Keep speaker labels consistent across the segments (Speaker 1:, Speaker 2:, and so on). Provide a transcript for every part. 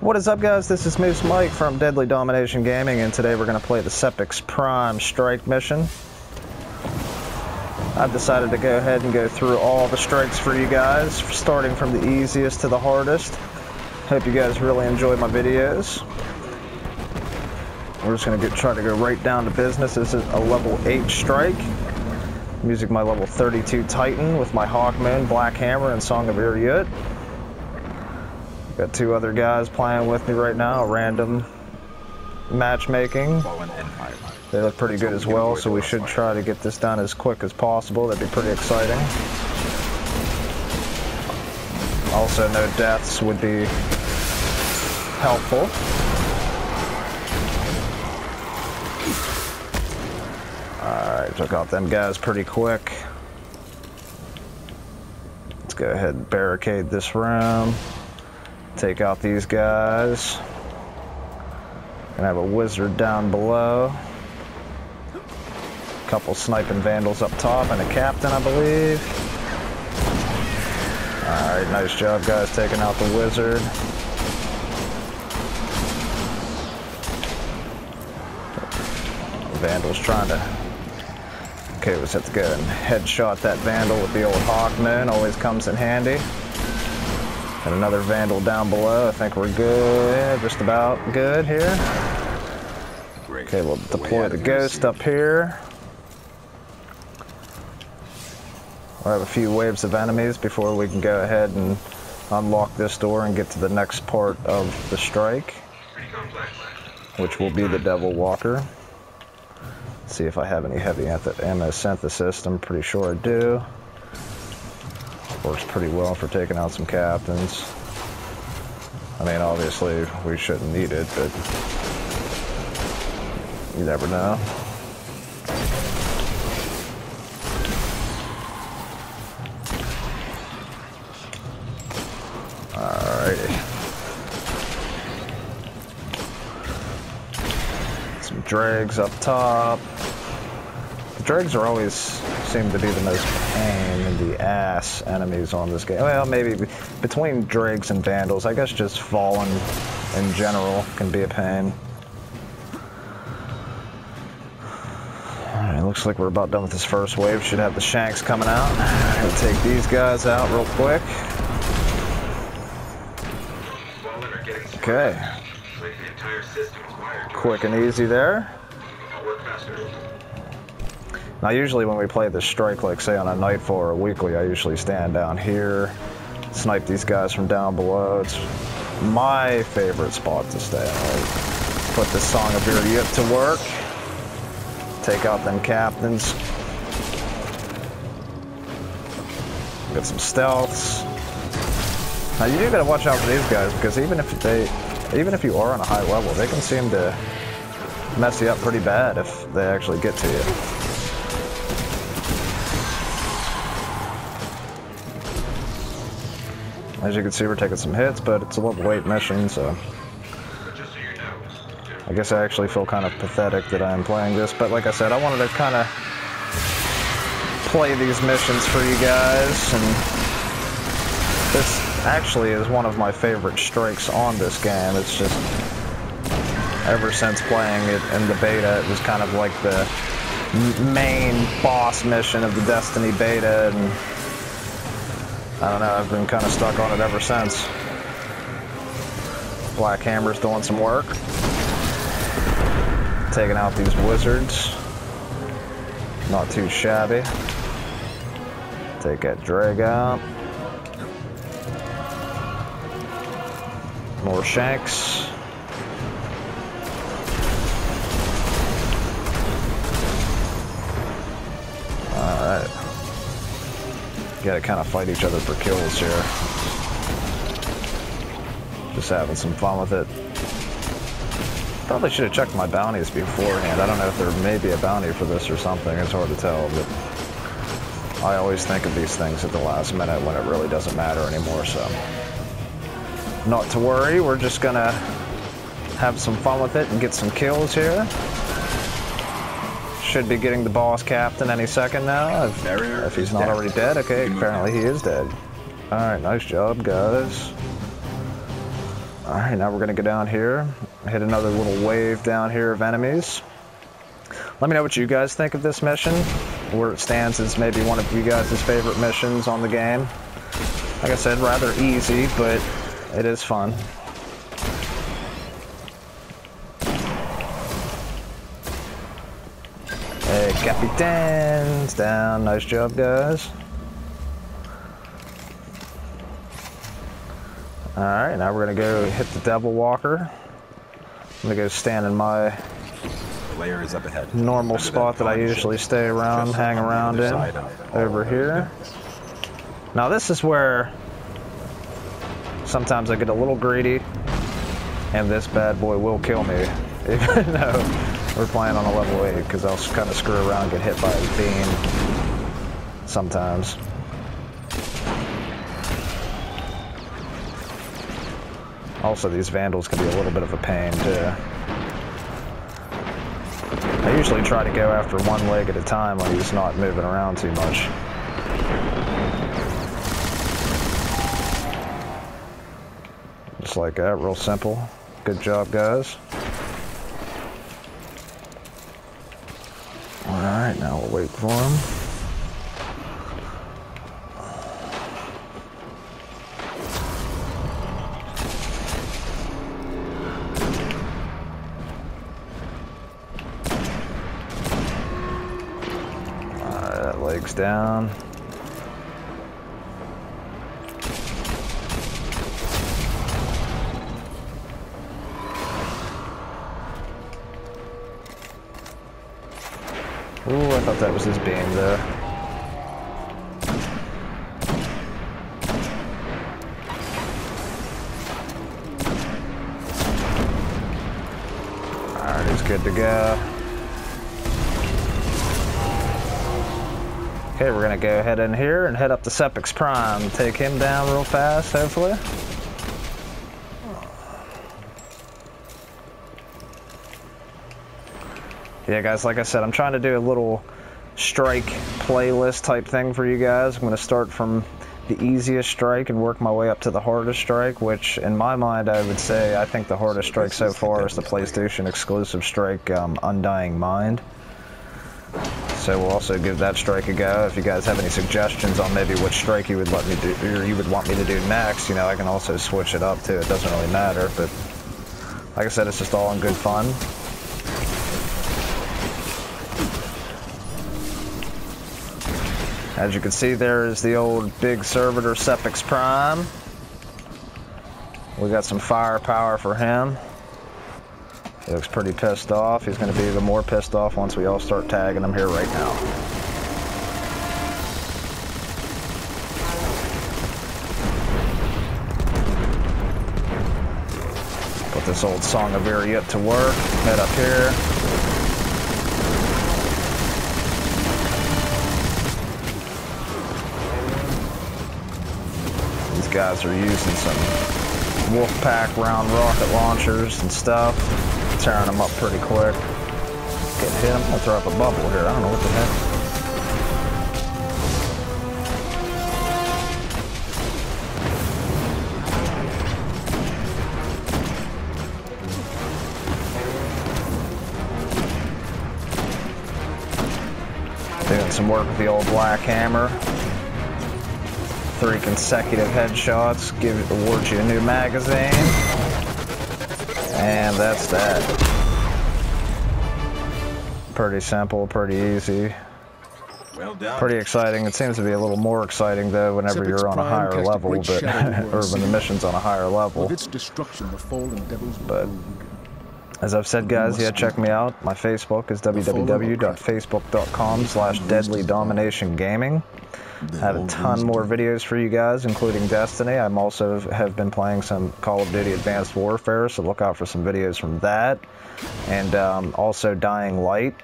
Speaker 1: What is up guys, this is Moose Mike from Deadly Domination Gaming and today we're going to play the Sepiks Prime Strike mission. I've decided to go ahead and go through all the strikes for you guys, starting from the easiest to the hardest. Hope you guys really enjoy my videos. We're just going to try to go right down to business. This is a level 8 strike. I'm using my level 32 Titan with my Hawkmoon, Black Hammer, and Song of Ir Yût. Got two other guys playing with me right now, random matchmaking. They look pretty good as well, so we should try to get this done as quick as possible. That'd be pretty exciting. Also, no deaths would be helpful. Alright, took out them guys pretty quick. Let's go ahead and barricade this room. Take out these guys. Gonna have a wizard down below. Couple sniping vandals up top and a captain, I believe. Alright, nice job guys taking out the wizard. Vandal's trying to... Okay, just have to go and headshot that Vandal with the old Hawkmoon. Always comes in handy. And another Vandal down below. I think we're good. Just about good here. Okay, we'll deploy the Ghost up here. We'll have a few waves of enemies before we can go ahead and unlock this door and get to the next part of the strike, which will be the Devil Walker. See if I have any heavy ammo synthesis. I'm pretty sure I do. Works pretty well for taking out some captains. I mean, obviously, we shouldn't need it, but you never know. Alrighty. Some dregs up top. The dregs are always seem to be the most pain in the ass enemies on this game. Well, maybe between dregs and vandals, I guess just fallen in general can be a pain. Alright, looks like we're about done with this first wave. Should have the shanks coming out. Gonna take these guys out real quick. Okay. Quick and easy there. Now, usually when we play this strike, like say on a nightfall or a weekly, I usually stand down here, snipe these guys from down below. It's my favorite spot to stay. I put the Song of Ir Yût to work, take out them captains, get some stealths. Now you do gotta watch out for these guys because even if they, even if you are on a high level, they can seem to mess you up pretty bad if they actually get to you. As you can see, we're taking some hits, but it's a level 8 mission, so... I guess I actually feel kind of pathetic that I'm playing this, but like I said, I wanted to kind of play these missions for you guys, and this actually is one of my favorite strikes on this game. It's just, ever since playing it in the beta, it was kind of like the main boss mission of the Destiny beta, and I don't know, I've been kind of stuck on it ever since. Black Hammer's doing some work. Taking out these wizards. Not too shabby. Take that dreg out. More shanks. Gotta kind of fight each other for kills here. Just having some fun with it. Probably should have checked my bounties beforehand. I don't know if there may be a bounty for this or something. It's hard to tell, but I always think of these things at the last minute when it really doesn't matter anymore, so. Not to worry, we're just gonna have some fun with it and get some kills here. Should be getting the boss captain any second now, if, if he's not already dead. Okay, apparently he is dead. Alright, nice job, guys. Alright, now we're to go down here, hit another little wave down here of enemies. Let me know what you guys think of this mission, where it stands as maybe one of you guys' favorite missions on the game. Like I said, rather easy, but it is fun. Capitan's down. Nice job, guys. Alright, now we're going to go hit the Devil Walker. I'm going to go stand in my
Speaker 2: layer is up ahead.
Speaker 1: normal spot that, that I usually stay around, hang around in, over here. Now this is where sometimes I get a little greedy, and this bad boy will kill me, even though we're playing on a level 8 because I'll kind of screw around and get hit by his beam sometimes. Also, these vandals can be a little bit of a pain too. I usually try to go after one leg at a time when he's not moving around too much. Just like that, real simple. Good job, guys. Alright, now we'll wait for him. Alright, that leg's down. Ooh, I thought that was his beam there. Alright, he's good to go. Okay, we're gonna go ahead in here and head up to Sepiks Prime. Take him down real fast, hopefully. Yeah, guys, like I said, I'm trying to do a little strike playlist type thing for you guys. I'm going to start from the easiest strike and work my way up to the hardest strike, which in my mind, I would say I think the hardest strike so far is the PlayStation exclusive strike, um, Undying Mind. So we'll also give that strike a go. If you guys have any suggestions on maybe which strike you would let me do, or you would want me to do next, you know, I can also switch it up too. It doesn't really matter, but like I said, it's just all in good fun. As you can see, there is the old big servitor Sepiks Prime. We got some firepower for him. He looks pretty pissed off. He's going to be even more pissed off once we all start tagging him here right now. Put this old Song of Ir Yût to work. Head up here. Guys are using some Wolfpack round rocket launchers and stuff. Tearing them up pretty quick. Getting hit. I'm gonna throw up a bubble here. I don't know what the heck. Doing some work with the old black hammer three consecutive headshots, give it, awards you a new magazine. And that's that. Pretty simple, pretty easy.
Speaker 2: Well done.
Speaker 1: Pretty exciting. It seems to be a little more exciting though whenever you're on a higher level, but or when the mission's on a higher level.
Speaker 3: With its destruction, the fallen devils
Speaker 1: but as I've said, guys, yeah, check me out. My Facebook is www.facebook.com slash deadly domination gaming. I have a ton more videos for you guys, including Destiny. I'm also have been playing some Call of Duty Advanced Warfare, so look out for some videos from that. And um, also Dying Light.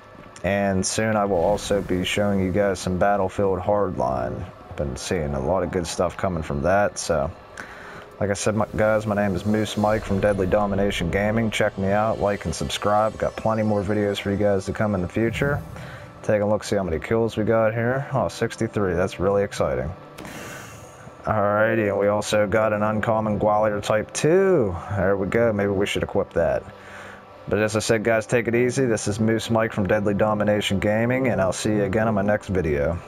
Speaker 1: And soon I will also be showing you guys some Battlefield Hardline. Been seeing a lot of good stuff coming from that, so... Like I said, guys, my name is Moose Mike from Deadly Domination Gaming. Check me out, like and subscribe. Got plenty more videos for you guys to come in the future. Take a look, see how many kills we got here. Oh, 63. That's really exciting. Alrighty, and we also got an uncommon Gwalior Type 2. There we go. Maybe we should equip that. But as I said, guys, take it easy. This is Moose Mike from Deadly Domination Gaming, and I'll see you again on my next video.